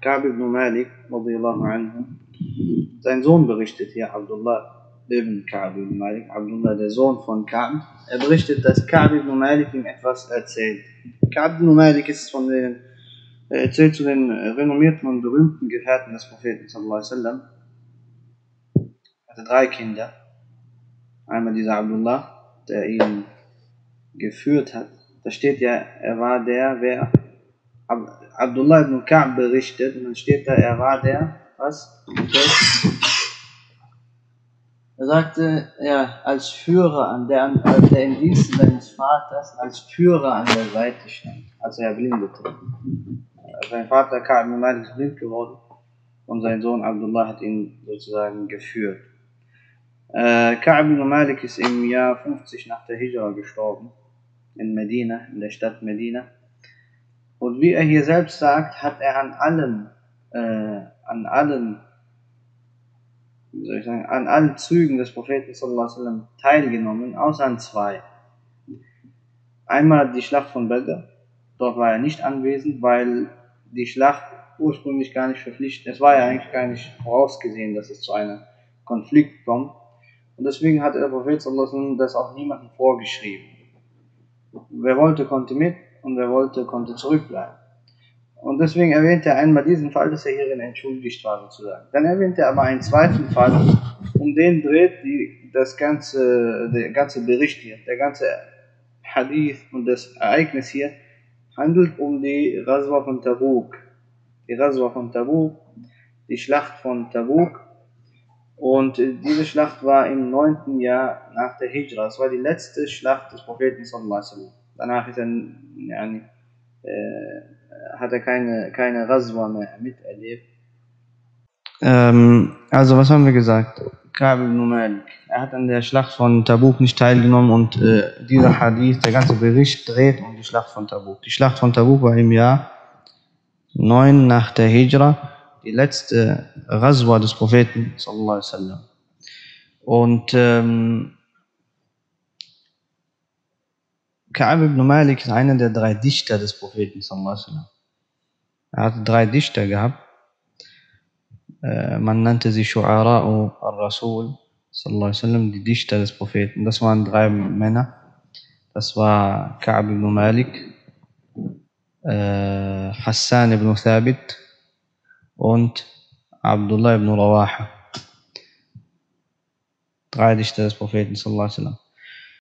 Ka'b ibn Malik, anhu, sein Sohn berichtet hier, Abdullah ibn Ka'b ibn Malik, Abdullah, der Sohn von Ka'b, er berichtet, dass Ka'b ibn Malik ihm etwas erzählt. Ka'b ibn Malik ist von den, er erzählt zu den renommierten und berühmten Gefährten des Propheten, sallallahu alaihi wasallam, hatte drei Kinder. Einmal dieser Abdullah, der ihn geführt hat. Da steht ja, er war der, wer Abdullah ibn Ka'b berichtet, und dann steht da, er war der, was? Er sagte, ja, als Führer, an der, an der im Dienst seines Vaters, als Führer an der Seite stand, als er blindete. Sein Vater Ka'b ibn Malik ist blind geworden und sein Sohn Abdullah hat ihn sozusagen geführt. Äh, Ka'b ibn Malik ist im Jahr 50 nach der Hijra gestorben, in Medina, in der Stadt Medina. Und wie er hier selbst sagt, hat er an allen, äh, an allen, wie soll ich sagen, an allen Zügen des Propheten sallam, teilgenommen, außer an zwei. Einmal die Schlacht von Badr, dort war er nicht anwesend, weil die Schlacht ursprünglich gar nicht verpflichtet, es war ja eigentlich gar nicht vorausgesehen, dass es zu einem Konflikt kommt. Und deswegen hat der Prophet sallam, das auch niemandem vorgeschrieben. Wer wollte, konnte mit, und wer wollte, konnte zurückbleiben. Und deswegen erwähnt er einmal diesen Fall, dass er hierin entschuldigt war, sozusagen. Dann erwähnt er aber einen zweiten Fall, um den dreht die, das ganze, der ganze Bericht hier, der ganze Hadith und das Ereignis hier, handelt um die Raswa von Tabuk. Die Raswa von Tabuk, die Schlacht von Tabuk. Und diese Schlacht war im neunten Jahr nach der Hijra. Es war die letzte Schlacht des Propheten sallallahu alaihi wasallam. Danach ist er, yani, äh, hat er keine, keine Raswa mehr miterlebt. Ähm, also, was haben wir gesagt? Ka'b ibn Malik. Er hat an der Schlacht von Tabuk nicht teilgenommen und äh, dieser Hadith, der ganze Bericht dreht um die Schlacht von Tabuk. Die Schlacht von Tabuk war im Jahr 9 nach der Hijra, die letzte Raswa des Propheten, sallallahu. Und ähm, Ka'ab ibn Malik ist einer der drei Dichter des Propheten. Er hatte drei Dichter gehabt. Man nannte sie Shu'ara'u al-Rasul, die Dichter des Propheten. Das waren drei Männer. Das war Ka'ab ibn Malik, Hassan ibn Thabit und Abdullah ibn Rawaha. Drei Dichter des Propheten.